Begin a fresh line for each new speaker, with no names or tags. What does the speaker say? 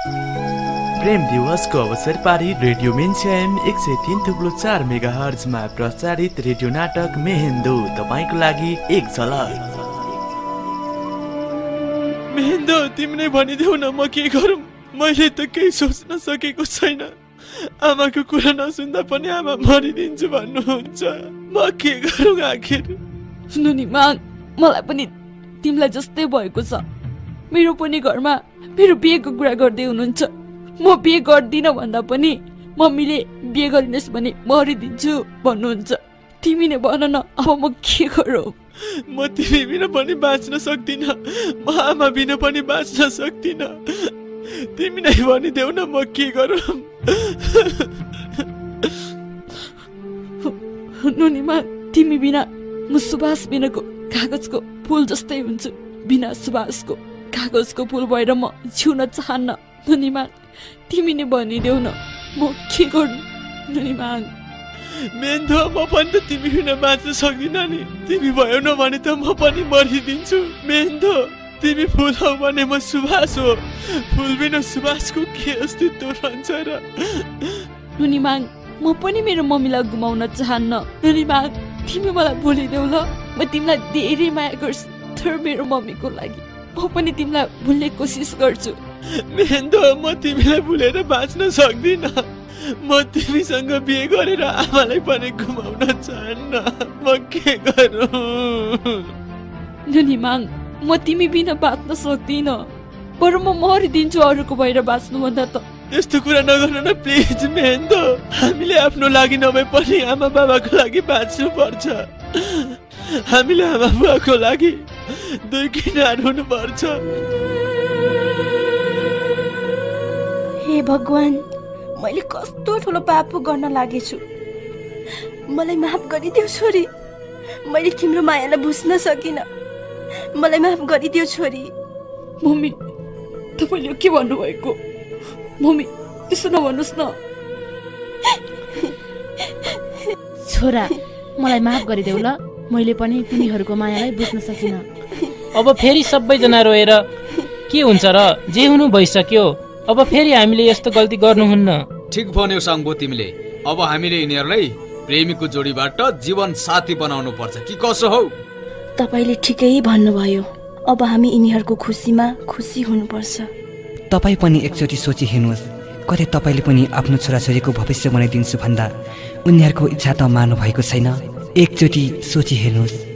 प्रेम दिवसको अवसर पारी रेडियो मेन्स्याम एक सय तिन थुप्लो चार मेगा हर्जमा प्रचारित रेडियो नाटक मेहेन्दो तपाईँको लागि एक झलक।
मेहेन्दो तिमी नै भनिदेऊ न म के गरौँ? मैले त केही सोच्न सकेको छैन। आमाको कुरा नसुन्दा पनि आमा मरिदिन्छु भन्नुहुन्छ। म के गरौँ आखिर?
सुन्नु नि मलाई पनि तिमीलाई जस्तै भएको छ। मेरो पनि घरमा मेरो बिहेको कुरा गर्दै हुनुहुन्छ। म बिहे गर्दिनँ भन्दा पनि मम्मीले बिहे गरिनुहोस् भने मरिदिन्छु भन्नुहुन्छ। तिमी नै भन न अब म के गरौँ?
म तिमी बिना पनि बाँच्न सक्दिनँ। म आमा बिना पनि बाँच्न सक्दिनँ। तिमी नै भनिदेऊ न म के गरौँ?
नुनीमा तिमी बिना म सुभाष बिनाको कागजको फुल जस्तै हुन्छु बिना सुभाषको। कागजको फुल भएर म जिउन चाहन्न। नुनीमा तिमी नै भनिदेऊ न म के गर्नु? नुनीमाग
मेन्धो म पनि त तिमी बिना बाँच्न सक्दिनँ नि। तिमी भयो न भने त म पनि मरिदिन्छु। मेन्धो तिमी फुल हौ भने म सुभाष हो। फुल बिना सुभाषको के अस्तित्व रहन्छ र?
नुनीमाग म पनि मेरो मम्मीलाई गुमाउन चाहन्न। नुनीमाग तिमी मलाई भुलिदेऊ ल। म तिमीलाई धेरै माया गर्छु। तर मेरो मम्मीको लागि। म पनि तिमीलाई भुल्ने कोसिस गर्छु।
म तिमीलाई भुलेर बाँच्न सक्दिनँ। म तिमीसँग बिहे गरेर आमालाई पनि घुमाउन चाहन्न। म के गरौँ?
नुनीमाङ म तिमी बिना बाँच्न सक्दिनँ। बरु म मरिदिन्छु अरूको भएर बाँच्नुभन्दा त।
यस्तो कुरा नगर्नु न प्लिज मेहेन्दो हामीले आफ्नो लागि नभए पनि आमा बाबाको लागि बाँच्नु पर्छ हामीले आमा बुवाको लागि दुई किनार हुनुपर्छ
हे भगवान् मैले कस्तो ठुलो पाप गर्न लागेछु। मलाई माफ गरिदेऊ छोरी। मैले तिम्रो मायालाई बुझ्न सकिनँ। मलाई माफ गरिदेऊ छोरी।
मम्मी तपाईँले के भन्नुभएको? मम्मी त्यसो नभन्नुहोस् न।
छोरा मलाई माफ गरिदेऊ ल। मैले पनि तिमीहरूको मायालाई बुझ्न सकिनँ।
अब फेरि सबैजना रोएर के हुन्छ र? जे हुनु भइसक्यो अब फेरि हामीले यस्तो गल्ती गर्नुहुन्न।
ठिक भन्यौ साङ्बो तिमीले। अब हामीले यिनीहरूलाई प्रेमीको जोडीबाट जीवन साथी बनाउनु पर्छ। कि कसो हौ?
तपाईँले ठिकै भन्नुभयो। अब हामी यिनीहरूको खुसीमा खुसी हुनुपर्छ।
तपाईँ पनि एकचोटि सोची हेर्नुहोस्। कतै तपाईँले पनि आफ्नो छोराछोरीको भविष्य बनाइदिन्छु भन्दा उनीहरूको इच्छा त मार्नु भएको छैन। एकचोटि सोची हेर्नुहोस्